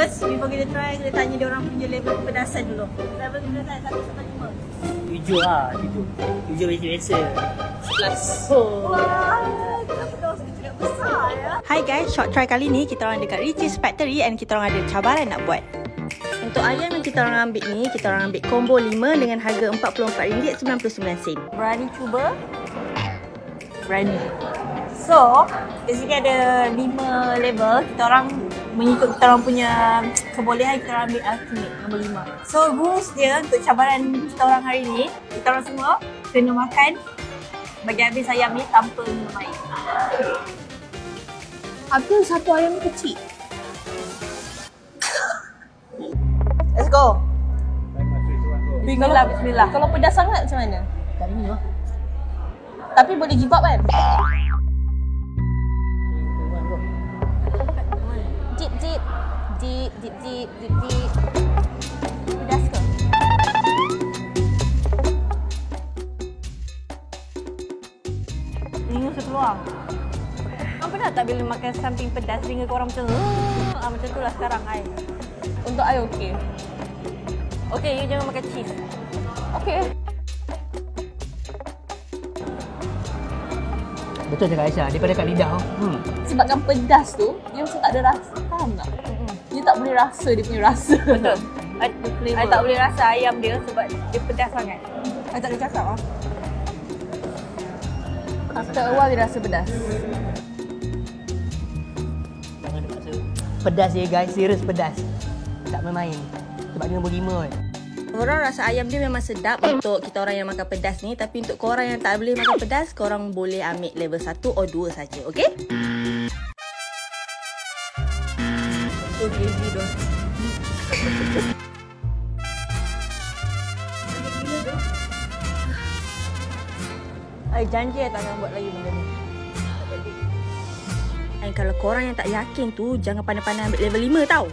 first, before kita try, kita tanya dia orang punya level kepedasan dulu. Level kepedasan satu sampai lima. Tujuh lah, tujuh. Tujuh biasa-biasa. Sekelas. Oh. Wah, kenapa kau suka besar ya? Hi guys, short try kali ni kita orang dekat Richie's Factory and kita orang ada cabaran nak buat. Untuk ayam yang kita orang ambil ni, kita orang ambil combo 5 dengan harga RM44.99. Berani cuba? Berani. So, di sini ada lima level. Kita orang mengikut kita orang punya kebolehan kita orang ambil ultimate nombor lima. So, rules dia untuk cabaran kita orang hari ni, kita orang semua kena makan bagi habis ayam ni tanpa minum air. Apa satu ayam kecil? Let's go. Bismillah, bismillah. Kalau pedas sangat macam mana? Tak ini lah. Tapi boleh give up kan? Dip, dip, dip, dip, dip. Pedas ke? Lingus keluar. Kau pernah tak bila makan samping pedas hingga kau orang macam ah, macam tu lah sekarang ai. Untuk I okey. Okay, you jangan makan cheese. Okey. Betul cakap Aisyah, daripada kat lidah tau. Hmm. Sebabkan pedas tu, dia macam tak ada rasa. Faham tak? Tak boleh rasa dia punya rasa. Betul. I, flavor. I tak boleh rasa ayam dia sebab dia pedas sangat. I tak boleh cakap ah. After a while dia rasa pedas. Pedas dia guys, serius pedas. Tak main-main. Sebab dia nombor lima kan. Orang rasa ayam dia memang sedap untuk kita orang yang makan pedas ni tapi untuk korang yang tak boleh makan pedas, korang boleh ambil level 1 atau 2 saja, okey? Crazy tu. I janji I tak akan buat lagi benda ni. Dan kalau korang yang tak yakin tu, jangan pandai-pandai ambil level 5 tau.